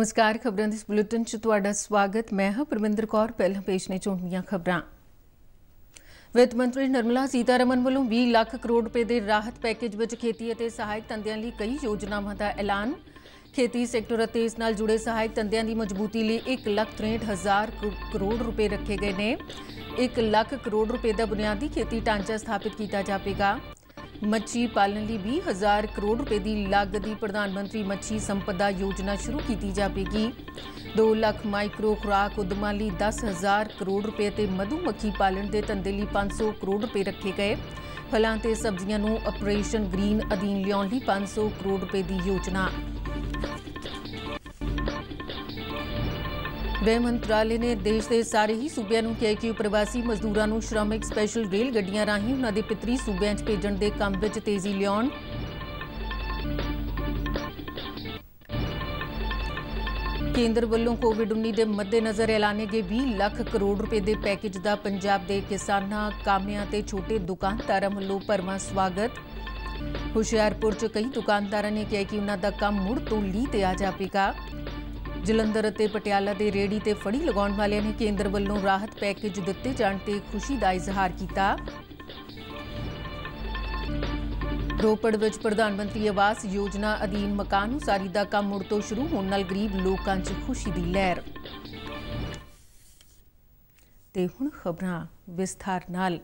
ਨਮਸਕਾਰ, ਖਬਰਾਂ ਦੇ ਇਸ ਬੁਲੇਟਿਨ 'ਚ ਤੁਹਾਡਾ ਸਵਾਗਤ। ਮੈਂ ਹਾਂ ਪਰਮਿੰਦਰ ਕੌਰ। ਪਹਿਲਾਂ ਪੇਸ਼ ਨੇ ਚੋਣਵੀਆਂ ਖਬਰਾਂ। ਵਿੱਤ ਮੰਤਰੀ ਨਿਰਮਲਾ ਸੀਤਾਰਮਨ ਵੱਲੋਂ 20 ਲੱਖ ਕਰੋੜ ਰੁਪਏ ਦੇ ਰਾਹਤ ਪੈਕੇਜ ਵਿੱਚ ਖੇਤੀ ਅਤੇ ਸਹਾਇਕ ਧੰਦਿਆਂ ਲਈ ਕਈ ਯੋਜਨਾਵਾਂ ਦਾ ਐਲਾਨ। ਖੇਤੀ ਸੈਕਟਰ ਅਤੇ ਇਸ ਨਾਲ ਜੁੜੇ ਸਹਾਇਕ ਧੰਦਿਆਂ ਦੀ ਮਜ਼ਬੂਤੀ ਲਈ 1 ਲੱਖ 63 ਹਜ਼ਾਰ ਕਰੋੜ ਰੁਪਏ ਰੱਖੇ ਗਏ ਨੇ। 1 ਲੱਖ ਕਰੋੜ ਰੁਪਏ ਦਾ ਬੁਨਿਆਦੀ ਖੇਤੀ ਢਾਂਚਾ ਸਥਾਪਿਤ ਕੀਤਾ ਜਾਵੇਗਾ। ਮੱਛੀ ਪਾਲਣ ਲਈ 20000 ਕਰੋੜ ਰੁਪਏ ਦੀ ਲਾਗਤ ਦੀ ਪ੍ਰਧਾਨ ਮੰਤਰੀ ਮੱਛੀ ਸੰਪਦਾ ਯੋਜਨਾ ਸ਼ੁਰੂ ਕੀਤੀ ਜਾਵੇਗੀ। 2 ਲੱਖ ਮਾਈਕਰੋ ਖੁਰਾਕ ਉਦਮਾਂ ਲਈ 10000 ਕਰੋੜ ਰੁਪਏ ਤੇ ਮਧੂਮੱਖੀ ਪਾਲਣ ਦੇ ਧੰਦੇ ਲਈ 500 ਕਰੋੜ ਰੁਪਏ ਰੱਖੇ ਗਏ। ਫਲਾਂ ਤੇ ਸਬਜ਼ੀਆਂ ਨੂੰ ਆਪਰੇਸ਼ਨ ਗ੍ਰੀਨ ਅਧੀਨ ਲਿਆਉਣ ਲਈ 500 ਕਰੋੜ ਰੁਪਏ ਦੀ ਯੋਜਨਾ। ਗ੍ਰਹਿ ਮੰਤਰਾਲੇ ਨੇ ਦੇਸ਼ ਦੇ ਸਾਰੇ ਹੀ ਸੂਬਿਆਂ ਨੂੰ ਕਿਹਾ ਕਿ ਪ੍ਰਵਾਸੀ ਮਜ਼ਦੂਰਾਂ ਨੂੰ ਸ਼੍ਰਮਿਕ ਸਪੈਸ਼ਲ ਰੇਲ ਗੱਡੀਆਂ ਰਾਹੀਂ ਉਹਨਾਂ ਦੇ ਪਿਤਰੀ ਸੂਬਿਆਂ 'ਚ ਭੇਜਣ ਦੇ ਕੰਮ ਵਿੱਚ ਤੇਜ਼ੀ ਲਿਆਉਣ ਕੇਂਦਰ ਵੱਲੋਂ ਕੋਵਿਡ-19 ਦੇ ਮੱਦੇਨਜ਼ਰ ਐਲਾਨੇ ਗਏ 20 ਲੱਖ ਕਰੋੜ ਰੁਪਏ ਦੇ ਪੈਕੇਜ ਦਾ ਪੰਜਾਬ ਦੇ ਕਿਸਾਨਾਂ, ਕਾਮਿਆਂ ਤੇ ਛੋਟੇ ਦੁਕਾਨਦਾਰਾਂ ਵੱਲੋਂ ਭਰਵਾਂ ਸਵਾਗਤ ਹੁਸ਼ਿਆਰਪੁਰ 'ਚ ਕਈ ਦੁਕਾਨਦਾਰਾਂ ਨੇ ਕਿਹਾ ਕਿ ਉਹਨਾਂ ਦਾ ਕੰਮ ਮੁੜ ਤੋਂ ਲੀ ਤੇ ਆ ਜਾਵੇਗਾ ਜਲੰਧਰ ਅਤੇ ਪਟਿਆਲਾ ਦੇ ਰੇੜੀ ਤੇ ਫੜੀ ਲਗਾਉਣ ਵਾਲਿਆਂ ਨੇ ਕੇਂਦਰ ਵੱਲੋਂ ਰਾਹਤ ਪੈਕੇਜ ਦਿੱਤੇ ਜਾਣ ਤੇ ਖੁਸ਼ੀ ਦਾ ਇਜ਼ਹਾਰ ਕੀਤਾ। ਰੋਪੜ ਵਿੱਚ ਪ੍ਰਧਾਨ ਮੰਤਰੀ ਆਵਾਸ ਯੋਜਨਾ ਅਧੀਨ ਮਕਾਨ ਉਸਾਰੀ ਦਾ ਕੰਮ ਮੁੜ ਤੋਂ ਸ਼ੁਰੂ ਹੋਣ ਨਾਲ ਗਰੀਬ ਲੋਕਾਂ 'ਚ ਖੁਸ਼ੀ ਦੀ ਲਹਿਰ। ਤੇ ਹੁਣ ਖਬਰਾਂ। ਵਿਸਥਾਰ ਨਾਲ।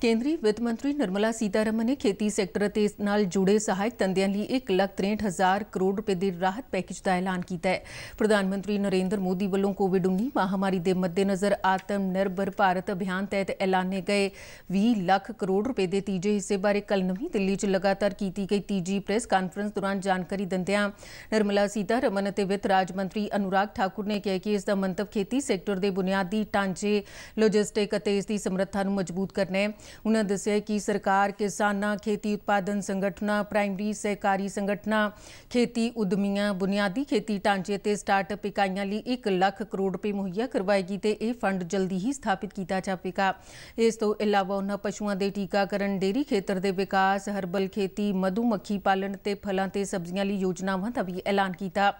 ਕੇਂਦਰੀ ਵਿੱਤ ਮੰਤਰੀ ਨਿਰਮਲਾ ਸੀਤਾਰਮਨ ਨੇ ਖੇਤੀ ਸੈਕਟਰ ਅਤੇ ਨਾਲ ਜੁੜੇ ਸਹਾਇਕ ਧੰਦਿਆਂ ਲਈ 1,63,000 ਕਰੋੜ ਰੁਪਏ ਦੇ ਰਾਹਤ ਪੈਕੇਜ ਦਾ ਐਲਾਨ ਕੀਤਾ ਹੈ। ਪ੍ਰਧਾਨ ਮੰਤਰੀ ਨਰਿੰਦਰ ਮੋਦੀ ਵੱਲੋਂ ਕੋਵਿਡ-19 ਮਹਾਮਾਰੀ ਦੇ ਮੱਦੇਨਜ਼ਰ ਆਤਮ ਨਿਰਭਰ ਭਾਰਤ ਅਭਿਆਨ ਤਹਿਤ ਐਲਾਨੇ ਗਏ 20 ਲੱਖ ਕਰੋੜ ਰੁਪਏ ਦੇ ਤੀਜੇ ਹਿੱਸੇ ਬਾਰੇ ਕੱਲ ਨਵੀਂ ਦਿੱਲੀ 'ਚ ਲਗਾਤਾਰ ਕੀਤੀ ਗਈ ਤੀਜੀ ਪ੍ਰੈਸ ਕਾਨਫਰੰਸ ਦੌਰਾਨ ਜਾਣਕਾਰੀ ਦਿੰਦਿਆਂ ਨਿਰਮਲਾ ਸੀਤਾਰਮਨ ਅਤੇ ਵਿੱਤ ਰਾਜ ਮੰਤਰੀ ਅਨੁਰਾਗ ਠਾਕੁਰ ਨੇ ਕਿਹਾ ਕਿ ਇਸ ਦਾ ਮੰਤਵ ਖੇਤੀ ਸੈਕਟਰ ਦੇ ਬੁਨਿਆਦੀ ਢਾਂਚੇ ਲੌਜਿਸਟਿਕ ਅਤੇ ਇਸ ਦੀ ਸਮਰੱਥਾ ਨੂੰ ਮਜ਼ਬੂਤ ਕਰਨਾ ਹੈ। ਉਹਨਾਂ ਦੱਸਿਆ ਕਿ ਸਰਕਾਰ ਕਿਸਾਨਾਂ, ਖੇਤੀ ਉਤਪਾਦਨ ਸੰਗਠਨਾਂ, ਪ੍ਰਾਇਮਰੀ ਸਹਿਕਾਰੀ ਸੰਗਠਨਾਂ, ਖੇਤੀ ਉਦਮੀਆਂ, ਬੁਨਿਆਦੀ ਖੇਤੀ ਢਾਂਚੇ ਤੇ ਸਟਾਰਟਅਪ ਇਕਾਈਆਂ ਲਈ 1 ਲੱਖ ਕਰੋੜ ਰੁਪਏ ਮੁਹੱਈਆ ਕਰਵਾਏਗੀ ਤੇ ਇਹ ਫੰਡ ਜਲਦੀ ਹੀ ਸਥਾਪਿਤ ਕੀਤਾ ਜਾਵੇਗਾ। ਇਸ ਤੋਂ ਇਲਾਵਾ ਉਹਨਾਂ ਪਸ਼ੂਆਂ ਦੇ ਟੀਕਾਕਰਨ ਡੇਰੀ ਖੇਤਰ ਦੇ ਵਿਕਾਸ, ਹਰਬਲ ਖੇਤੀ, ਮਧੂਮੱਖੀ ਪਾਲਣ ਤੇ ਫਲਾਂ ਤੇ ਸਬਜ਼ੀਆਂ ਲਈ ਯੋਜਨਾਵਾਂ ਦਾ ਵੀ ਐਲਾਨ ਕੀਤਾ।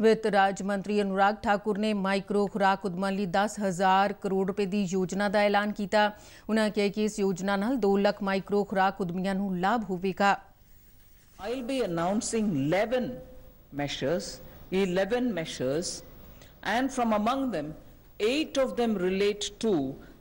ਵਿੱਤ ਰਾਜ ਮੰਤਰੀ ਅਨੁਰਾਗ ਠਾਕੁਰ ਨੇ ਮਾਈਕਰੋ ਖੁਰਾਕ ਉਦਮਾਂ ਲਈ 10000 ਕਰੋੜ ਰੁਪਏ ਦੀ ਯੋਜਨਾ ਦਾ ਐਲਾਨ ਕੀਤਾ ਉਹਨਾਂ ਕਿਹਾ ਕਿ ਇਸ ਯੋਜਨਾ ਨਾਲ 2 ਲੱਖ ਮਾਈਕਰੋ ਖੁਰਾਕ ਉਦਮੀਆਂ ਨੂੰ ਲਾਭ ਹੋਵੇਗਾ I'll be announcing 11 measures, 11 measures, and from among them, eight of them relate to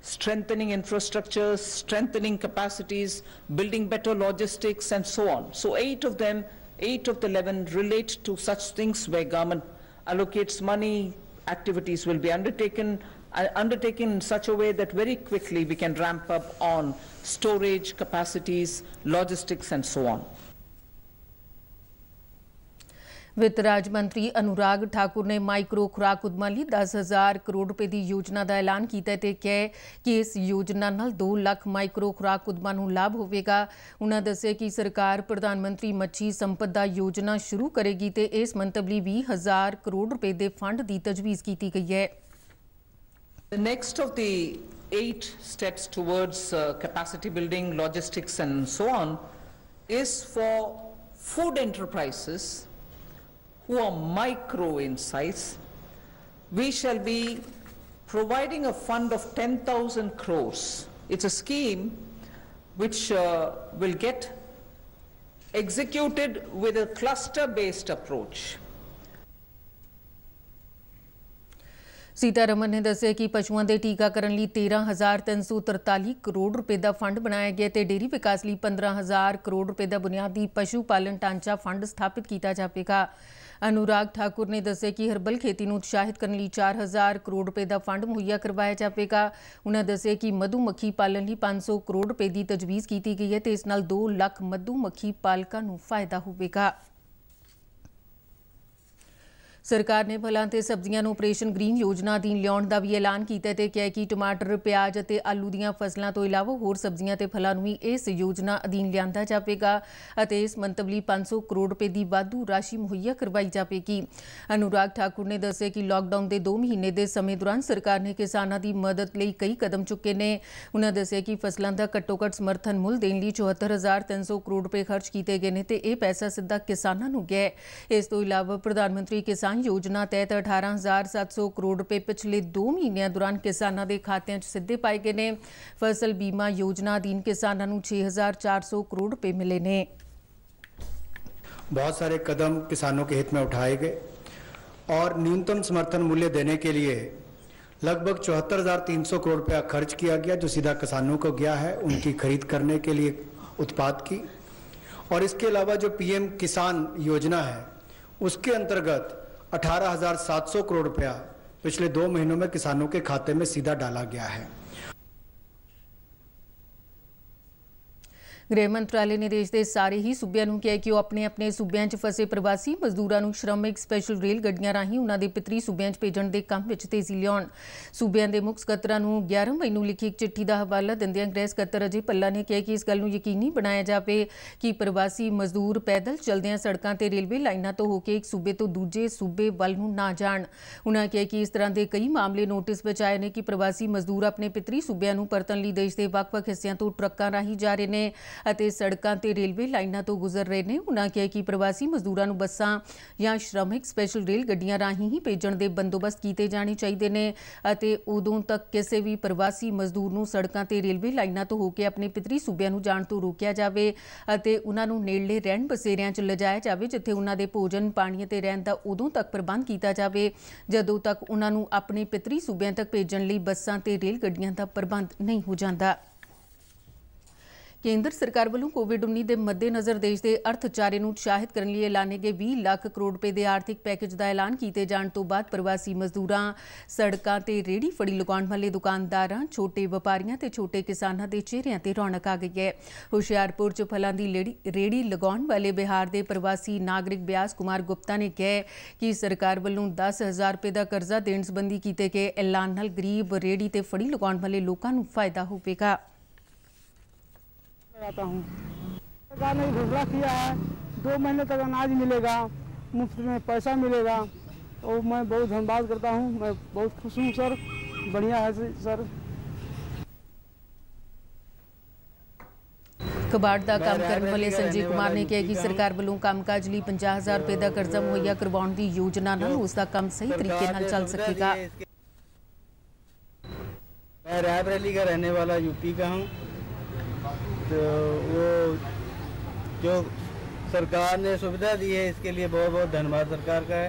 strengthening infrastructure, strengthening capacities, building better logistics, and so on. So eight of them, eight of the 11 relate to such things where government allocates money, activities will be undertaken, uh, undertaken in such a way that very quickly we can ramp up on storage capacities, logistics, and so on. ਵਿੱਤ ਰਾਜ ਮੰਤਰੀ ਅਨੁਰਾਗ ਠਾਕੁਰ ਨੇ micro ਖੁਰਾਕ ਉਦਮਾਂ ਲਈ 10000 ਕਰੋੜ ਰੁਪਏ ਦੀ ਯੋਜਨਾ ਦਾ ਐਲਾਨ ਕੀਤਾ ਤੇ ਕਿਹਾ ਕਿ ਇਸ ਯੋਜਨਾ ਨਾਲ 2 ਲੱਖ ਮਾਈਕਰੋ ਖੁਰਾਕ ਉਦਮਾਂ ਨੂੰ ਲਾਭ ਹੋਵੇਗਾ। ਉਹਨਾਂ ਦੱਸਿਆ ਕਿ ਸਰਕਾਰ ਪ੍ਰਧਾਨ ਮੰਤਰੀ ਮੱਛੀ ਸੰਪਦਾ ਯੋਜਨਾ ਸ਼ੁਰੂ ਕਰੇਗੀ ਤੇ ਇਸ ਮੰਤਵ ਲਈ 20000 ਕਰੋੜ ਰੁਪਏ ਦੇ ਫੰਡ ਦੀ ਤਜਵੀਜ਼ ਕੀਤੀ ਗਈ ਹੈ। The next of the eight steps towards uh, capacity building, logistics, and so on is for food enterprises who are micro in size. We shall be providing a fund of 10,000 crores. It's a scheme which uh, will get executed with a cluster-based approach. Sitharaman ਨੇ ਦੱਸਿਆ ਕਿ ਪਸ਼ੂਆਂ ਦੇ ਟੀਕਾਕਰਨ ਲਈ 13343 ਕਰੋੜ ਰੁਪਏ ਦਾ fund ਬਣਾਇਆ ਗਿਆ ਤੇ ਡੇਰੀ ਵਿਕਾਸ ਲਈ 15000 ਕਰੋੜ ਰੁਪਏ ਦਾ ਬੁਨਿਆਦੀ ਪਸ਼ੂ ਪਾਲਣ ਢਾਂਚਾ ਫੰਡ ਸਥਾਪਿਤ ਕੀਤਾ ਜਾਵੇਗਾ ਅਨੁਰਾਗ ਠਾਕੁਰ ਨੇ ਦੱਸਿਆ ਕਿ ਹਰਬਲ ਖੇਤੀ ਨੂੰ ਉਤਸ਼ਾਹਿਤ ਕਰਨ ਲਈ 4000 ਕਰੋੜ ਰੁਪਏ ਦਾ ਫੰਡ ਮੁਹੱਈਆ ਕਰਵਾਇਆ ਜਾਵੇਗਾ। ਉਹਨਾਂ ਦੱਸਿਆ ਕਿ ਮਧੂਮੱਖੀ ਪਾਲਣ ਲਈ 500 ਕਰੋੜ ਰੁਪਏ ਦੀ ਤਜਵੀਜ਼ ਕੀਤੀ ਗਈ ਹੈ ਤੇ ਇਸ ਨਾਲ 2 ਲੱਖ ਮਧੂਮੱਖੀ ਪਾਲਕਾਂ ਨੂੰ ਫਾਇਦਾ ਹੋਵੇਗਾ। ਸਰਕਾਰ ਨੇ ਫਲਾਂ ਤੇ ਸਬਜ਼ੀਆਂ ਨੂੰ ਆਪਰੇਸ਼ਨ ਗ੍ਰੀਨ ਯੋਜਨਾ ਅਧੀਨ ਲਿਆਉਣ ਦਾ ਵੀ ਐਲਾਨ ਕੀਤਾ ਤੇ ਕਿਹਾ ਕਿ ਟਮਾਟਰ, ਪਿਆਜ਼ ਅਤੇ ਆਲੂ ਦੀਆਂ ਫਸਲਾਂ ਤੋਂ ਇਲਾਵਾ ਹੋਰ ਸਬਜ਼ੀਆਂ ਤੇ ਫਲਾਂ ਨੂੰ ਵੀ ਇਸ ਯੋਜਨਾ ਅਧੀਨ ਲਿਆਂਦਾ ਜਾਵੇਗਾ ਅਤੇ ਇਸ ਮੰਤਵ ਲਈ 500 ਕਰੋੜ ਰੁਪਏ ਦੀ ਵਾਧੂ ਰਾਸ਼ੀ ਮੁਹੱਈਆ ਕਰਵਾਈ ਜਾਵੇਗੀ। ਅਨੁਰਾਗ ਠਾਕੁਰ ਨੇ ਦੱਸਿਆ ਕਿ ਲਾਕਡਾਊਨ ਦੇ 2 ਮਹੀਨੇ ਦੇ ਸਮੇਂ ਦੌਰਾਨ ਸਰਕਾਰ ਨੇ ਕਿਸਾਨਾਂ ਦੀ ਮਦਦ ਲਈ ਕਈ ਕਦਮ ਚੁੱਕੇ ਨੇ। ਉਹਨਾਂ ਦੱਸਿਆ ਕਿ ਫਸਲਾਂ ਦਾ ਘੱਟੋ-ਘੱਟ ਸਮਰਥਨ ਮੁੱਲ ਦੇਣ ਲਈ 74300 ਕਰੋੜ ਰੁਪਏ ਖਰਚ ਕੀਤੇ ਗਏ ਨੇ ਤੇ ਇਹ ਪੈਸਾ ਸਿੱਧਾ ਕਿਸਾਨਾਂ ਨੂੰ ਗਿਆ ਇਸ ਤੋਂ ਇਲਾਵਾ ਪ੍ਰਧਾਨ ਮੰਤਰੀ ਕਿਸਾਨ ਯੋਜਨਾ ਤਹਿਤ 18700 ਕਰੋੜ ਰੁਪਏ ਪਿਛਲੇ 2 ਮਹੀਨਿਆਂ ਦੌਰਾਨ ਕਿਸਾਨਾਂ ਦੇ ਖਾਤਿਆਂ 'ਚ ਸਿੱਧੇ ਪਾਏ ਗਏ ਨੇ ਫਸਲ ਬੀਮਾ ਯੋਜਨਾ ਅਧੀਨ ਕਿਸਾਨਾਂ ਨੂੰ 6400 ਕਰੋੜ ਰੁਪਏ ਮਿਲੇ ਨੇ बहुत सारे कदम किसानों के हित में उठाए गए और न्यूनतम समर्थन मूल्य देने के लिए लगभग चौहत्तर हजार तीन सौ करोड़ रुपया खर्च किया गया जो सीधा किसानों को गया है उनकी खरीद करने के लिए उत्पाद की और इसके अलावा जो पीएम किसान योजना है उसके अंतर्गत 18,700 करोड़ रुपया पिछले दो महीनों में किसानों के खाते में सीधा डाला गया है ਗ੍ਰਹਿ ਮੰਤਰਾਲੇ ਨੇ ਦੇਸ਼ ਦੇ ਸਾਰੇ ਹੀ ਸੂਬਿਆਂ ਨੂੰ ਕਿਹਾ ਕਿ ਉਹ ਆਪਣੇ ਆਪਣੇ ਸੂਬਿਆਂ 'ਚ ਫਸੇ ਪ੍ਰਵਾਸੀ ਮਜ਼ਦੂਰਾਂ ਨੂੰ ਸ਼੍ਰਮਿਕ ਸਪੈਸ਼ਲ ਰੇਲ ਗੱਡੀਆਂ ਰਾਹੀਂ ਉਹਨਾਂ ਦੇ ਪਿਤਰੀ ਸੂਬਿਆਂ 'ਚ ਭੇਜਣ ਦੇ ਕੰਮ ਵਿੱਚ ਤੇਜ਼ੀ ਲਿਆਉਣ। ਸੂਬਿਆਂ ਦੇ ਮੁੱਖ ਸਕੱਤਰਾਂ ਨੂੰ 11 ਮਈ ਨੂੰ ਲਿਖੀ ਇੱਕ ਚਿੱਠੀ ਦਾ ਹਵਾਲਾ ਦਿੰਦਿਆਂ ਗ੍ਰਹਿ ਸਕੱਤਰ ਅਜੇ ਪੱਲਾ ਨੇ ਕਿਹਾ ਕਿ ਇਸ ਗੱਲ ਨੂੰ ਯਕੀਨੀ ਬਣਾਇਆ ਜਾਵੇ ਕਿ ਪ੍ਰਵਾਸੀ ਮਜ਼ਦੂਰ ਪੈਦਲ ਚਲਦਿਆਂ ਸੜਕਾਂ ਤੇ ਰੇਲਵੇ ਲਾਈਨਾਂ ਤੋਂ ਹੋ ਕੇ ਇੱਕ ਸੂਬੇ ਤੋਂ ਦੂਜੇ ਸੂਬੇ ਵੱਲ ਨੂੰ ਨਾ ਜਾਣ। ਉਹਨਾਂ ਕਿਹਾ ਕਿ ਇਸ ਤਰ੍ਹਾਂ ਦੇ ਕਈ ਮਾਮਲੇ ਨੋਟਿਸ ਵਿੱਚ ਆਏ ਨੇ ਕਿ ਪ੍ਰਵਾਸੀ ਮਜ਼ਦੂਰ ਆਪਣੇ ਪਿਤਰੀ ਸੂਬਿਆਂ ਨੂੰ ਪਰਤਣ ਲਈ ਦੇਸ਼ ਦੇ ਵੱਖ-ਵੱਖ ਹਿੱਸਿਆਂ ਤੋਂ ਟਰੱਕਾਂ ਰਾਹੀਂ ਜਾ ਰਹੇ ਨੇ। ਅਤੇ ਸੜਕਾਂ ਤੇ ਰੇਲਵੇ ਲਾਈਨਾਂ ਤੋਂ ਗੁਜ਼ਰ ਰਹੇ ਨੇ। ਉਹਨਾਂ ਕਿਹਾ ਕਿ ਪ੍ਰਵਾਸੀ ਮਜ਼ਦੂਰਾਂ ਨੂੰ ਬੱਸਾਂ ਜਾਂ ਸ਼੍ਰਮਿਕ ਸਪੈਸ਼ਲ ਰੇਲ ਗੱਡੀਆਂ ਰਾਹੀਂ ਹੀ ਭੇਜਣ ਦੇ ਬੰਦੋਬਸਤ ਕੀਤੇ ਜਾਣੇ ਚਾਹੀਦੇ ਨੇ ਅਤੇ ਉਦੋਂ ਤੱਕ ਕਿਸੇ ਵੀ ਪ੍ਰਵਾਸੀ ਮਜ਼ਦੂਰ ਨੂੰ ਸੜਕਾਂ ਤੇ ਰੇਲਵੇ ਲਾਈਨਾਂ ਤੋਂ ਹੋ ਕੇ ਆਪਣੇ ਪਿਤਰੀ ਸੂਬਿਆਂ ਨੂੰ ਜਾਣ ਤੋਂ ਰੋਕਿਆ ਜਾਵੇ ਅਤੇ ਉਹਨਾਂ ਨੂੰ ਨੇੜਲੇ ਰਹਿਣ ਬਸੇਰਿਆਂ 'ਚ ਲਿਜਾਇਆ ਜਾਵੇ, ਜਿੱਥੇ ਉਹਨਾਂ ਦੇ ਭੋਜਨ ਪਾਣੀ ਅਤੇ ਰਹਿਣ ਦਾ ਉਦੋਂ ਤੱਕ ਪ੍ਰਬੰਧ ਕੀਤਾ ਜਾਵੇ, ਜਦੋਂ ਤੱਕ ਉਹਨਾਂ ਨੂੰ ਆਪਣੇ ਪਿਤਰੀ ਸੂਬਿਆਂ ਤੱਕ ਭੇਜਣ ਲਈ ਬੱਸਾਂ ਤੇ ਰੇਲ ਗੱਡੀਆਂ ਦਾ ਪ੍ਰਬੰਧ ਨਹੀਂ ਹੋ ਜਾਂਦਾ। ਕੇਂਦਰ ਸਰਕਾਰ ਵੱਲੋਂ ਕੋਵਿਡ-19 ਦੇ ਮੱਦੇਨਜ਼ਰ ਦੇਸ਼ ਦੇ ਅਰਥਚਾਰੇ ਨੂੰ ਉਤਸ਼ਾਹਿਤ ਕਰਨ ਲਈ ਐਲਾਨੇ ਗਏ 20 ਲੱਖ ਕਰੋੜ ਰੁਪਏ ਦੇ ਆਰਥਿਕ ਪੈਕੇਜ ਦਾ ਐਲਾਨ ਕੀਤੇ ਜਾਣ ਤੋਂ ਬਾਅਦ ਪ੍ਰਵਾਸੀ ਮਜ਼ਦੂਰਾਂ, ਸੜਕਾਂ ਤੇ ਰੇੜੀ ਫੜੀ ਲਗਾਉਣ ਵਾਲੇ ਦੁਕਾਨਦਾਰਾਂ, ਛੋਟੇ ਵਪਾਰੀਆਂ ਤੇ ਛੋਟੇ ਕਿਸਾਨਾਂ ਦੇ ਚਿਹਰਿਆਂ ਤੇ ਰੌਣਕ ਆ ਗਈ ਹੈ। ਹੁਸ਼ਿਆਰਪੁਰ 'ਚ ਫਲਾਂ ਦੀ ਲੇੜੀ- ਰੇੜੀ ਲਗਾਉਣ ਵਾਲੇ ਬਿਹਾਰ ਦੇ ਪ੍ਰਵਾਸੀ ਨਾਗਰਿਕ ਬਿਆਸ ਕੁਮਾਰ ਗੁਪਤਾ ਨੇ ਕਿਹਾ ਕਿ ਸਰਕਾਰ ਵੱਲੋਂ 10000 ਰੁਪਏ ਦਾ ਕਰਜ਼ਾ ਦੇਣ ਸੰਬੰਧੀ ਕੀਤੇ ਗਏ ਐਲਾਨ ਨਾਲ ਗਰੀਬ ਰੇੜੀ ਤੇ ਫੜੀ ਲਗਾਉਣ ਵਾਲੇ ਲੋਕਾਂ ਨੂੰ ਫਾਇਦਾ ਹੋਵੇਗਾ। लगाता हूँ सरकार ने घोषणा किया है दो महीने तक अनाज मिलेगा मुफ्त में पैसा मिलेगा और मैं बहुत धन्यवाद करता हूँ मैं बहुत खुश हूँ सर बढ़िया है सर ਕਬਾੜ ਦਾ ਕੰਮ ਕਰਨ ਵਾਲੇ ਸੰਜੀਵ ਕੁਮਾਰ ਨੇ ਕਿਹਾ ਕਿ ਸਰਕਾਰ ਵੱਲੋਂ ਕੰਮਕਾਜ ਲਈ 50000 ਰੁਪਏ ਦਾ ਕਰਜ਼ਾ ਮੁਹੱਈਆ ਕਰਵਾਉਣ ਦੀ ਯੋਜਨਾ ਨਾਲ ਉਸ ਦਾ ਕੰਮ ਸਹੀ ਤਰੀਕੇ ਨਾਲ ਚੱਲ ਸਕੇਗਾ मैं रायबरेली का रहने वाला यूपी का हूँ तो वो जो सरकार ने सुविधा दी है इसके लिए बहुत बहुत धन्यवाद सरकार का है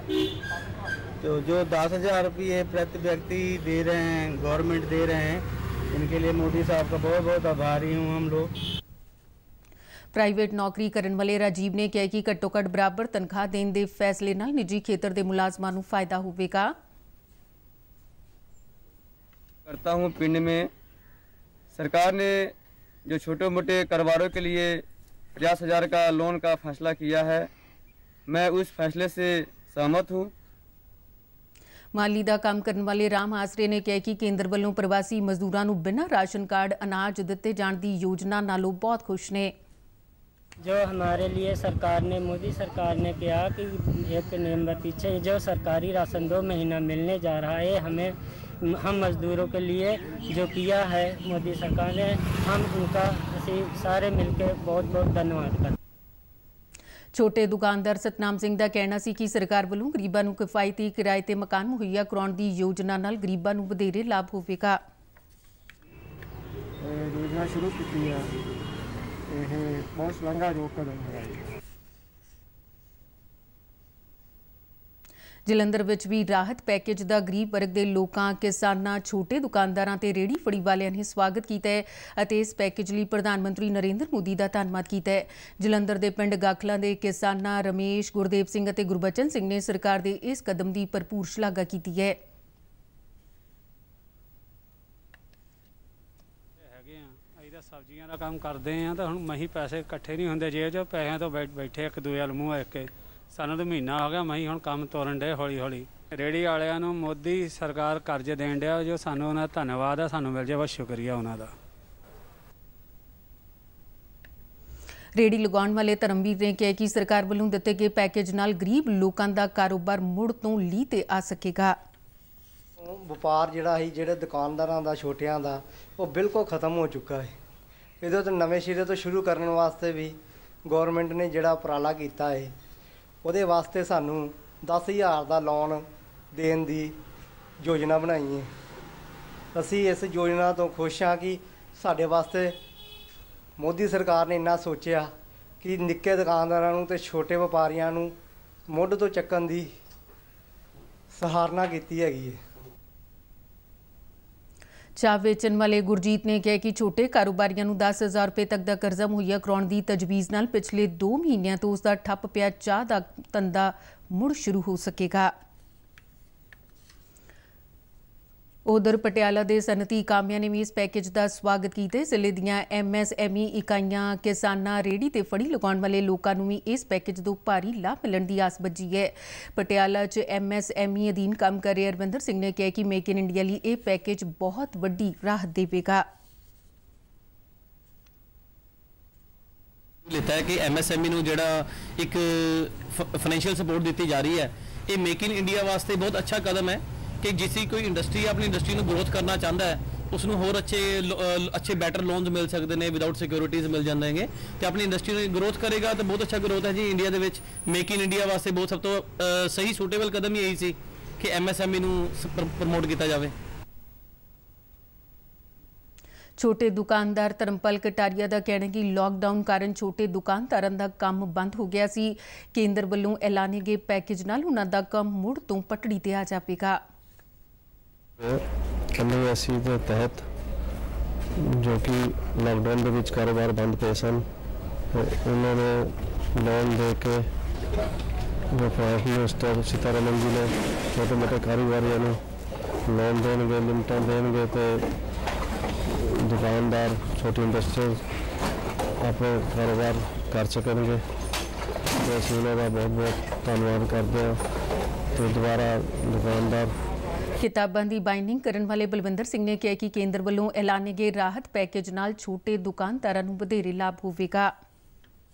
तो जो दस हज़ार रुपये प्रति व्यक्ति दे रहे हैं गवर्नमेंट दे रहे हैं इनके लिए मोदी साहब का बहुत बहुत आभारी हूँ हम लोग ਪ੍ਰਾਈਵੇਟ ਨੌਕਰੀ ਕਰਨ ਵਾਲੇ ਰਾਜੀਵ ਨੇ ਕਿਹਾ ਕਿ ਘੱਟੋ-ਘੱਟ ਬਰਾਬਰ ਤਨਖਾਹ ਦੇਣ ਦੇ ਫੈਸਲੇ ਨਾਲ ਨਿੱਜੀ ਖੇਤਰ ਦੇ ਮੁਲਾਜ਼ਮਾਂ ਨੂੰ ਫਾਇਦਾ ਹੋਵੇਗਾ करता हूँ पिंड में सरकार ने जो छोटे मोटे कारोबारों के लिए पचास हजार का लोन का फैसला किया है मैं उस फैसले से सहमत हूँ ਮਾਲੀ ਦਾ ਕੰਮ ਕਰਨ ਵਾਲੇ ਰਾਮ ਆਸਰੇ ਨੇ ਕਿਹਾ ਕਿ ਕੇਂਦਰ ਵੱਲੋਂ ਪ੍ਰਵਾਸੀ ਮਜ਼ਦੂਰਾਂ ਨੂੰ ਬਿਨਾਂ ਰਾਸ਼ਨ ਕਾਰਡ ਅਨਾਜ ਦਿੱਤੇ ਜਾਣ ਦੀ ਯੋਜਨਾ ਨਾਲੋਂ ਬਹੁਤ ਖੁਸ਼ ਨੇ जो हमारे लिए सरकार ने मोदी सरकार ने किया कि एक नंबर पीछे जो सरकारी राशन दो महीना मिलने जा रहा है हमें हम मजदूरों के लिए जो किया है मोदी सरकार ने हम उनका ਅਸੀਂ ਸਾਰੇ ਮਿਲ ਕੇ ਬਹੁਤ ਬਹੁਤ ਧੰਨਵਾਦ ਕਰਦੇ ਛੋਟੇ ਦੁਕਾਨਦਾਰ ਸਤਨਾਮ ਸਿੰਘ ਦਾ ਕਹਿਣਾ ਸੀ ਕਿ ਸਰਕਾਰ ਵੱਲੋਂ ਗਰੀਬਾਂ ਨੂੰ ਕਿਫਾਇਤੀ ਕਿਰਾਏ ਤੇ ਮਕਾਨ ਮੁਹੱਈਆ ਕਰਾਉਣ ਦੀ ਯੋਜਨਾ ਨਾਲ ਗਰੀਬਾਂ ਨੂੰ ਵਧੇਰੇ ਲਾਭ ਹੋਵੇਗਾ योजना शुरू की है ਇਹ ਬਹੁਤ ਸ਼ਲਾਘਾ ਯੋਗ ਕਦਮ ਹੈ ਜਲੰਧਰ ਵਿੱਚ ਵੀ ਰਾਹਤ ਪੈਕੇਜ ਦਾ ਗਰੀਬ ਵਰਗ ਦੇ ਲੋਕਾਂ, ਕਿਸਾਨਾਂ, ਛੋਟੇ ਦੁਕਾਨਦਾਰਾਂ ਤੇ ਰੇੜੀ ਫੜੀ ਵਾਲਿਆਂ ਨੇ ਸਵਾਗਤ ਕੀਤਾ ਹੈ ਅਤੇ ਇਸ ਪੈਕੇਜ ਲਈ ਪ੍ਰਧਾਨ ਮੰਤਰੀ ਨਰਿੰਦਰ ਮੋਦੀ ਦਾ ਧੰਨਵਾਦ ਕੀਤਾ ਹੈ। ਜਲੰਧਰ ਦੇ ਪਿੰਡ ਗਾਖਲਾਂ ਦੇ ਕਿਸਾਨਾਂ ਰਮੇਸ਼, ਗੁਰਦੇਵ ਸਿੰਘ ਅਤੇ ਗੁਰਬਚਨ ਸਿੰਘ ਨੇ ਸਰਕਾਰ ਦੇ ਇਸ ਕਦਮ ਦੀ ਭਰਪੂਰ ਸ਼ਲਾਘਾ ਕੀਤੀ ਹੈ। ਹੈਗੇ ਸਬਜ਼ੀਆਂ ਦਾ ਕੰਮ ਕਰਦੇ ਆ ਤਾਂ ਹੁਣ ਮਹੀਂ ਪੈਸੇ ਇਕੱਠੇ ਨਹੀਂ ਹੁੰਦੇ ਜੇਬ 'ਚ ਪੈਸਿਆਂ ਤੋਂ ਬੈਠੇ ਇੱਕ ਦੂਜੇ ਵੱਲ ਮੂੰਹ ਇੱਕ। ਸਾਨੂੰ ਤਾਂ ਮਹੀਨਾ ਹੋ ਗਿਆ ਮਹੀਂ ਹੁਣ ਕੰਮ ਤੋਰਨ ਡੇ ਹੌਲੀ ਹੌਲੀ। ਰੇੜੀ ਵਾਲਿਆਂ ਨੂੰ ਮੋਦੀ ਸਰਕਾਰ ਕਰਜ਼ੇ ਦੇਣ ਡਿਆ ਜੋ ਸਾਨੂੰ ਉਹਨਾਂ ਦਾ ਧੰਨਵਾਦ ਆ ਸਾਨੂੰ ਮਿਲ ਜਾਵੇ ਸ਼ੁਕਰੀਆ ਉਹਨਾਂ ਦਾ। ਰੇੜੀ ਲਗਾਉਣ ਵਾਲੇ ਧਰਮਵੀਰ ਨੇ ਕਿਹਾ ਕਿ ਸਰਕਾਰ ਵੱਲੋਂ ਦਿੱਤੇ ਗਏ ਪੈਕੇਜ ਨਾਲ ਗਰੀਬ ਲੋਕਾਂ ਦਾ ਕਾਰੋਬਾਰ ਮੁੜ ਤੋਂ ਲੀਹ ਤੇ ਆ ਸਕੇਗਾ। ਉਹ ਵਪਾਰ ਜਿਹੜਾ ਸੀ ਜਿਹੜੇ ਦੁਕਾਨਦਾਰਾਂ ਦਾ ਛੋਟਿਆਂ ਦਾ ਉਹ ਬਿਲਕੁਲ ਖਤਮ ਹੋ ਚੁੱਕਾ ਹੈ। ਇਹਦੇ ਤੋਂ ਨਵੇਂ ਸਿਰੇ ਤੋਂ ਸ਼ੁਰੂ ਕਰਨ ਵਾਸਤੇ ਵੀ ਗਵਰਨਮੈਂਟ ਨੇ ਜਿਹੜਾ ਉਪਰਾਲਾ ਕੀਤਾ ਹੈ ਉਹਦੇ ਵਾਸਤੇ ਸਾਨੂੰ 10000 ਦਾ ਲੋਨ ਦੇਣ ਦੀ ਯੋਜਨਾ ਬਣਾਈ ਹੈ। ਅਸੀਂ ਇਸ ਯੋਜਨਾ ਤੋਂ ਖੁਸ਼ ਹਾਂ ਕਿ ਸਾਡੇ ਵਾਸਤੇ ਮੋਦੀ ਸਰਕਾਰ ਨੇ ਇੰਨਾ ਸੋਚਿਆ ਕਿ ਨਿੱਕੇ ਦੁਕਾਨਦਾਰਾਂ ਨੂੰ ਤੇ ਛੋਟੇ ਵਪਾਰੀਆਂ ਨੂੰ ਮੁੱਢ ਤੋਂ ਚੱਕਣ ਦੀ ਸਹਾਰਨਾ ਕੀਤੀ ਹੈਗੀ ਹੈ। ਚਾਹ ਵੇਚਣ ਵਾਲੇ ਗੁਰਜੀਤ ਨੇ ਕਿਹਾ ਕਿ ਛੋਟੇ ਕਾਰੋਬਾਰੀਆਂ ਨੂੰ 10000 ਰੁਪਏ ਤੱਕ ਦਾ ਕਰਜ਼ਾ ਮੁਹੱਈਆ ਕਰਾਉਣ ਦੀ ਤਜਵੀਜ਼ ਨਾਲ ਪਿਛਲੇ 2 ਮਹੀਨਿਆਂ ਤੋਂ ਉਸ ਦਾ ਠੱਪ ਪਿਆ ਚਾਹ ਦਾ ਧੰਦਾ ਮੁੜ ਸ਼ੁਰੂ ਹੋ ਸਕੇਗਾ। ਉਧਰ ਪਟਿਆਲਾ ਦੇ ਸਨਅਤੀ ਕਾਮਿਆਂ ਨੇ ਵੀ ਇਸ ਪੈਕੇਜ ਦਾ ਸਵਾਗਤ ਕੀਤਾ। ਜ਼ਿਲ੍ਹੇ ਦੀਆਂ ਐਮਐਸਐਮਈ ਇਕਾਈਆਂ ਕਿਸਾਨਾਂ ਰੇੜੀ ਤੇ ਫੜੀ ਲਗਾਉਣ ਵਾਲੇ ਲੋਕਾਂ ਨੂੰ ਵੀ ਇਸ ਪੈਕੇਜ ਤੋਂ ਭਾਰੀ ਲਾਭ ਮਿਲਣ ਦੀ ਆਸ ਬੱਜੀ ਹੈ। ਪਟਿਆਲਾ 'ਚ ਐਮਐਸਐਮਈ ਅਧੀਨ ਕੰਮ ਕਰ ਰਹੇ ਅਰਵਿੰਦਰ ਸਿੰਘ ਨੇ ਕਿਹਾ ਕਿ ਮੇਕ ਇਨ ਇੰਡੀਆ ਲਈ ਇਹ ਪੈਕੇਜ ਬਹੁਤ ਵੱਡੀ ਰਾਹਤ ਦੇਵੇਗਾ। ਲਿੱਤਾ ਹੈ ਕਿ ਐਮਐਸਐਮਈ ਨੂੰ ਜਿਹੜਾ ਇੱਕ ਫਾਈਨੈਂਸ਼ੀਅਲ ਸਪੋਰਟ ਦਿੱਤੀ ਜਾ ਰਹੀ ਹੈ, ਇਹ ਮੇਕ ਇਨ ਇੰਡੀਆ ਵਾਸਤੇ ਬਹੁਤ ਅੱਛਾ ਕਦਮ ਹੈ। ਕਿ ਜਿਸੀ ਕੋਈ ਇੰਡਸਟਰੀ ਆਪਣੀ ਇੰਡਸਟਰੀ ਨੂੰ ਗਰੋਥ ਕਰਨਾ ਚਾਹੁੰਦਾ ਹੈ ਉਸ ਨੂੰ ਹੋਰ ਅੱਛੇ ਅੱਛੇ ਬੈਟਰ ਲੋਨਸ ਮਿਲ ਸਕਦੇ ਨੇ ਵਿਦਆਊਟ ਸਿਕਿਉਰਿਟੀਜ਼ ਮਿਲ ਜਾਂਦੇਗੇ ਤੇ ਆਪਣੀ ਇੰਡਸਟਰੀ ਨੂੰ ਗਰੋਥ ਕਰੇਗਾ ਤਾਂ ਬਹੁਤ ਅੱਛਾ ਗਰੋਥ ਹੈ ਜੀ। ਇੰਡੀਆ ਦੇ ਵਿੱਚ ਮੇਕ ਇਨ ਇੰਡੀਆ ਵਾਸਤੇ ਬਹੁਤ ਸਭ ਤੋਂ ਸਹੀ ਸੂਟੇਬਲ ਕਦਮ ਹੀ ਇਹੀ ਸੀ ਕਿ ਐਮਐਸਐਮਈ ਨੂੰ ਪ੍ਰਮੋਟ ਕੀਤਾ ਜਾਵੇ। ਛੋਟੇ ਦੁਕਾਨਦਾਰ ਧਰਮਪਾਲ ਕਟਾਰੀਆ ਦਾ ਕਹਿਣਾ ਕਿ ਲੋਕਡਾਊਨ ਕਾਰਨ ਛੋਟੇ ਦੁਕਾਨਦਾਰਾਂ ਦਾ ਕੰਮ ਬੰਦ ਹੋ ਗਿਆ ਸੀ। ਕੇਂਦਰ ਵੱਲੋਂ ਐਲਾਨੇ ਗਏ ਪੈਕੇਜ ਨਾਲ ਉਹਨਾਂ ਦਾ ਕੰਮ ਮੁੜ ਤੋਂ ਪਟੜੀ ਤੇ ਆ ਜਾਵੇਗਾ। ਐਨਓਐਸਸੀ ਦੇ ਤਹਿਤ ਜੋ ਕਿ ਲਾਕਡਾਊਨ ਦੇ ਵਿੱਚ ਕਾਰੋਬਾਰ ਬੰਦ ਪਏ ਸਨ, ਤੇ ਉਹਨਾਂ ਨੇ ਲੋਨ ਦੇ ਕੇ ਜੋ ਫਾਇਰ ਮਿਨਿਸਟਰ ਸੀਤਾਰਮਨ ਜੀ ਨੇ ਛੋਟੇ ਮੋਟੇ ਕਾਰੋਬਾਰੀਆਂ ਨੂੰ ਲੋਨ ਦੇਣਗੇ, ਲਿਮਟਾਂ ਦੇਣਗੇ ਤੇ ਦੁਕਾਨਦਾਰ, ਛੋਟੀ ਇੰਡਸਟਰੀ ਆਪਣੇ ਕਾਰੋਬਾਰ ਕਰ ਸਕਣਗੇ। ਤੇ ਅਸੀਂ ਉਹਨਾਂ ਦਾ ਬਹੁਤ ਬਹੁਤ ਧੰਨਵਾਦ ਕਰਦੇ ਹਾਂ ਤੇ ਦੁਬਾਰਾ ਦੁਕਾਨਦਾਰ ਕਿਤਾਬਾਂ ਦੀ ਬਾਈਂਡਿੰਗ ਕਰਨ ਵਾਲੇ ਬਲਵਿੰਦਰ ਸਿੰਘ ਨੇ ਕਿਹਾ ਕਿ ਕੇਂਦਰ ਵੱਲੋਂ ਐਲਾਨੇ ਗਏ ਰਾਹਤ ਪੈਕੇਜ ਨਾਲ ਛੋਟੇ ਦੁਕਾਨਦਾਰਾਂ ਨੂੰ ਵਧੇਰੇ ਲਾਭ ਹੋਵੇਗਾ।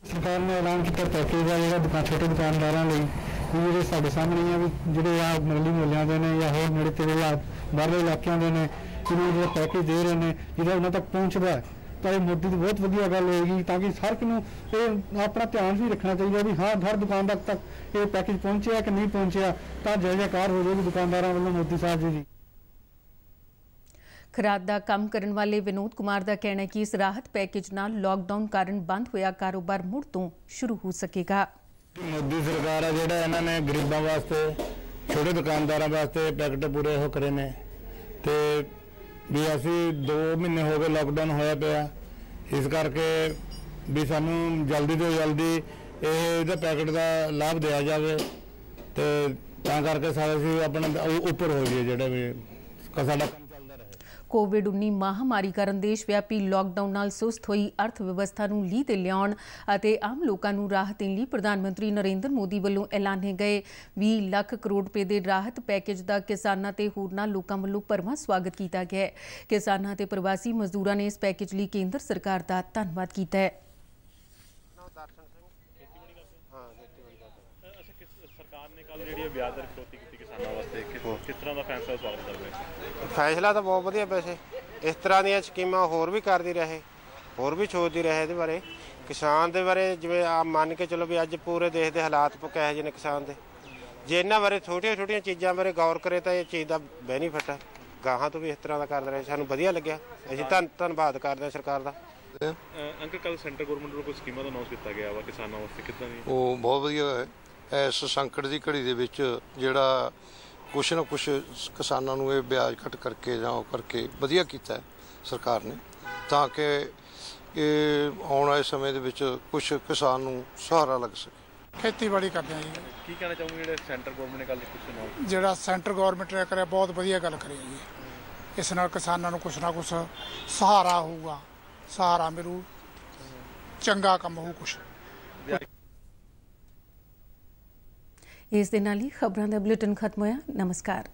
ਸਰਕਾਰ ਨੇ ਐਲਾਨ ਕੀਤਾ ਪੈਕੇਜ ਆ ਜਿਹੜਾ ਦੁਕਾਨ ਛੋਟੇ ਦੁਕਾਨਦਾਰਾਂ ਲਈ। ਜਿਹੜੇ ਸਾਡੇ ਸਾਹਮਣੇ ਆ ਵੀ ਜਿਹੜੇ ਆ ਮਰਲੀ ਮੁਹੱਲਿਆਂ ਦੇ ਨੇ ਜਾਂ ਹੋਰ ਨੇੜੇ ਤੇੜੇ ਆ ਬਾਹਰਲੇ ਇਲਾਕਿਆਂ ਦੇ ਨੇ ਇਹਨਾਂ ਪੈਕੇਜ ਦੇ ਰਹੇ ਨੇ ਜਿਹੜਾ ਉਹਨਾਂ ਤੱਕ ਪਹੁੰਚਦਾ ਹੈ ਤਾਂ ਇਹ ਮੋਦੀ ਦੀ ਬਹੁਤ ਵਧੀਆ ਗੱਲ ਹੋਏਗੀ ਤਾਂ ਕਿ ਹਰ ਇੱਕ ਨੂੰ ਇਹ ਆਪਣਾ ਧਿਆਨ ਵੀ ਰੱਖਣਾ ਚਾਹੀਦਾ ਵੀ ਹਾਂ ਹਰ ਦੁਕਾਨਦਾਰ ਤੱਕ ਇਹ ਪੈਕੇਜ ਪਹੁੰਚਿਆ ਕਿ ਨਹੀਂ ਪਹੁੰਚਿਆ ਤਾਂ ਜੈ ਜੈਕਾਰ ਹੋ ਜਾਏਗੀ ਦੁਕਾਨਦਾਰਾਂ ਵੱਲੋਂ ਮੋਦੀ ਸਾਹਿਬ ਜੀ ਦੀ। ਖਰਾਦ ਦਾ ਕੰਮ ਕਰਨ ਵਾਲੇ ਵਿਨੋਦ ਕੁਮਾਰ ਦਾ ਕਹਿਣਾ ਹੈ ਕਿ ਇਸ ਰਾਹਤ ਪੈਕੇਜ ਨਾਲ ਲੋਕਡਾਊਨ ਕਾਰਨ ਬੰਦ ਹੋਇਆ ਕਾਰੋਬਾਰ ਮੁੜ ਤੋਂ ਸ਼ੁਰੂ ਹੋ ਸਕੇਗਾ। ਮੋਦੀ ਸਰਕਾਰ ਆ ਜਿਹੜਾ ਇਹਨਾਂ ਨੇ ਗਰੀਬਾਂ ਵਾਸਤੇ ਛੋਟੇ ਦੁਕਾਨਦਾਰਾਂ ਵਾਸਤੇ ਪੈਕਟ ਪੂਰੇ ਹੋ ਕਰੇ ਨੇ ਤੇ ਵੀ ਅਸੀਂ 2 ਮਹੀਨੇ ਹੋ ਗਏ ਲਾਕਡਾਊਨ ਹੋਇਆ ਪਿਆ। ਇਸ ਕਰਕੇ ਵੀ ਸਾਨੂੰ ਜਲਦੀ ਤੋਂ ਜਲਦੀ ਇਹ ਇਹਦਾ ਪੈਕਟ ਦਾ ਲਾਭ ਦਿਆ ਜਾਵੇ ਤੇ ਤਾਂ ਕਰਕੇ ਸਾਰੇ ਅਸੀਂ ਆਪਣਾ ਉੱਪਰ ਹੋ ਜਾਈਏ ਜਿਹੜਾ ਵੀ ਸਾਡਾ ਕੋਵਿਡ-19 ਮਹਾਮਾਰੀ ਕਾਰਨ ਦੇਸ਼ ਵਿਆਪੀ ਲਾਕਡਾਊਨ ਨਾਲ ਸੁਸਤ ਹੋਈ ਅਰਥ ਵਿਵਸਥਾ ਨੂੰ ਲੀਹ ਤੇ ਲਿਆਉਣ ਅਤੇ ਆਮ ਲੋਕਾਂ ਨੂੰ ਰਾਹਤ ਦੇਣ ਲਈ ਪ੍ਰਧਾਨ ਮੰਤਰੀ ਨਰਿੰਦਰ ਮੋਦੀ ਵੱਲੋਂ ਐਲਾਨੇ ਗਏ 20 ਲੱਖ ਕਰੋੜ ਰੁਪਏ ਦੇ ਰਾਹਤ ਪੈਕੇਜ ਦਾ ਕਿਸਾਨਾਂ ਤੇ ਹੋਰਨਾਂ ਲੋਕਾਂ ਵੱਲੋਂ ਭਰਵਾਂ ਸਵਾਗਤ ਕੀਤਾ ਗਿਆ ਹੈ। ਕਿਸਾਨਾਂ ਤੇ ਪ੍ਰਵਾਸੀ ਮਜ਼ਦੂਰਾਂ ਨੇ ਇਸ ਪੈਕੇਜ ਲਈ ਕੇਂਦਰ ਸਰਕਾਰ ਦਾ ਧੰਨਵਾਦ ਕੀਤਾ ਹੈ। ਸਰਕਾਰ ਨੇ ਕੱਲ ਜਿਹੜੀ ਵਿਆਜ ਦਰ ਕਟੌਤੀ ਕਿਸਾਨਾਂ ਵਾਸਤੇ ਕਿਸ ਕਿਸ ਤਰ੍ਹਾਂ ਦਾ ਫੈਸਲਾ ਸਵਾਗਤ ਕਰਦੇ ਫੈਸਲਾ ਤਾਂ ਬਹੁਤ ਵਧੀਆ ਵੈਸੇ। ਇਸ ਤਰ੍ਹਾਂ ਦੀਆਂ ਸਕੀਮਾਂ ਹੋਰ ਵੀ ਕਰਦੀ ਰਹੇ ਹੋਰ ਵੀ ਸੋਚਦੀ ਰਹੇ ਇਹਦੇ ਬਾਰੇ। ਕਿਸਾਨ ਦੇ ਬਾਰੇ ਜਿਵੇਂ ਆ ਮੰਨ ਕੇ ਚਲੋ ਵੀ ਅੱਜ ਪੂਰੇ ਦੇਸ਼ ਦੇ ਹਾਲਾਤ ਪ- ਕਿਹੋ ਜਿਹੇ ਨੇ ਕਿਸਾਨ ਦੇ। ਜੇ ਇਹਨਾਂ ਬਾਰੇ ਛੋਟੀਆਂ ਛੋਟੀਆਂ ਚੀਜ਼ਾਂ ਬਾਰੇ ਗੌਰ ਕਰੇ ਤਾਂ ਇਹ ਚੀਜ਼ ਦਾ ਬੈਨੀਫਿਟ ਹੈ ਗਾਹਾਂ ਤੋਂ ਵੀ ਇਸ ਤਰ੍ਹਾਂ ਦਾ ਕਰਦੇ ਰਹੇ ਸਾਨੂੰ ਵਧੀਆ ਲੱਗਿਆ। ਅਸੀਂ ਧੰਨ ਧੰਨਵਾਦ ਕਰਦੇ ਹਾਂ ਸਰਕਾਰ ਦਾ। ਅੰਕਲ ਕੱਲ ਸੈਂਟਰ ਗਵਰਨਮੈਂਟ ਵੱਲੋਂ ਕੋਈ ਸਕੀਮਾਂ ਦਾ ਅਨਾਉਂਸ ਕੀਤਾ ਗਿਆ ਵਾ ਕਿਸਾਨਾਂ ਵਾਸਤੇ? ਕਿੱਦਾਂ ਦੀ? ਉਹ ਬਹੁਤ ਵਧੀਆ ਹੈ ਇਸ ਸੰਕਟ ਦੀ ਘੜੀ ਦੇ ਵਿੱਚ ਜਿਹੜਾ ਕੁਛ ਨਾ ਕੁਛ ਕਿਸਾਨਾਂ ਨੂੰ ਇਹ ਵਿਆਜ ਘਟ ਕਰਕੇ ਜਾਂ ਉਹ ਕਰਕੇ ਵਧੀਆ ਕੀਤਾ ਹੈ ਸਰਕਾਰ ਨੇ ਤਾਂ ਕਿ ਇਹ ਆਉਣ ਵਾਲੇ ਸਮੇਂ ਦੇ ਵਿੱਚ ਕੁਝ ਕਿਸਾਨ ਨੂੰ ਸਹਾਰਾ ਲੱਗ ਸਕੇ। ਖੇਤੀਬਾੜੀ ਕਰਦੇ ਆ ਜੀ। ਕੀ ਕਹਿਣਾ ਚਾਹੋਗੇ ਜਿਹੜੇ ਸੈਂਟਰ ਗਵਰਨਮੈਂਟ ਨੇ ਕੱਲ ਕੁਝ ਜਿਹੜਾ ਸੈਂਟਰ ਗਵਰਨਮੈਂਟ ਨੇ ਕਰਿਆ ਬਹੁਤ ਵਧੀਆ ਗੱਲ ਕਰੀ ਹੈ ਜੀ। ਇਸ ਨਾਲ ਕਿਸਾਨਾਂ ਨੂੰ ਕੁਛ ਨਾ ਕੁਛ ਸਹਾਰਾ ਹੋਊਗਾ ਸਹਾਰਾ ਮਿਲੂ ਚੰਗਾ ਕੰਮ ਹੋਊ ਕੁਛ। ਇਸ ਦੇ ਨਾਲ ਹੀ ਖਬਰਾਂ ਦਾ ਬੁਲੇਟਿਨ ਖਤਮ ਹੋਇਆ। ਨਮਸਕਾਰ।